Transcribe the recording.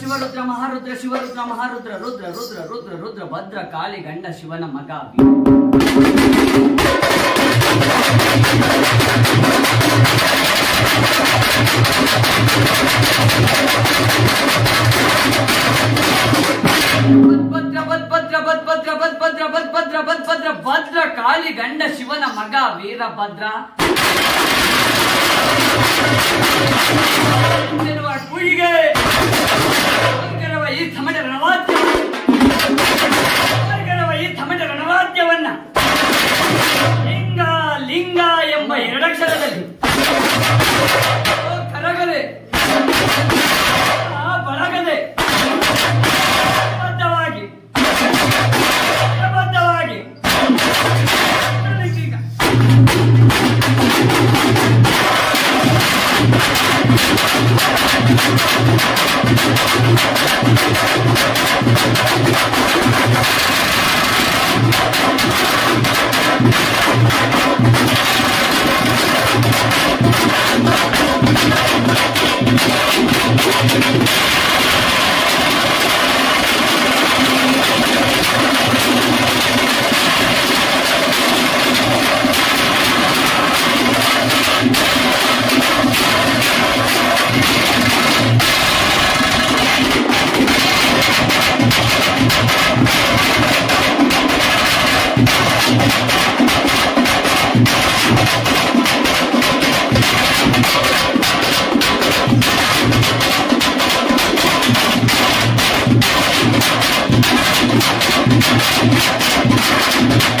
ಶಿವರುದ್ರ ಮಹಾರುದ್ರ ಶಿವರುದ್ರ ಮಹಾರುದ್ರ, ರುದ್ರ ರುದ್ರ ರುದ್ರ ರುದ್ರ, ಭದ್ರ ಕಾಲಿ ಗಂಡ, ಶಿವನ ಮಗ ಭದ್ರ ಭದ್ರ ಭದ್ರ ಭದ್ರ ಭದ್ರ. ಭದ್ರ ಭದ್ರ ಭದ್ರ ಕಾಳಿ ಗಂಡ ಶಿವನ ಮಗ ವೀರಭದ್ರ ಕುಳಿಗೆ ಈ ತಮಟ ರಣವಾದ್ಯ ಈ ತಮಟ ರಣವಾದ್ಯವನ್ನ, ಲಿಂಗ ಲಿಂಗ ಎಂಬ ಎರಡಕ್ಷರದಲ್ಲಿ みんなおもちゃおもちゃおもちゃおもちゃおもちゃおもちゃ Thank